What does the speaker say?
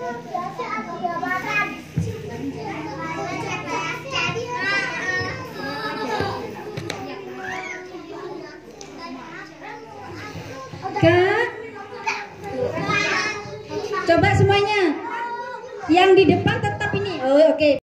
Kak. Coba semuanya. Yang di depan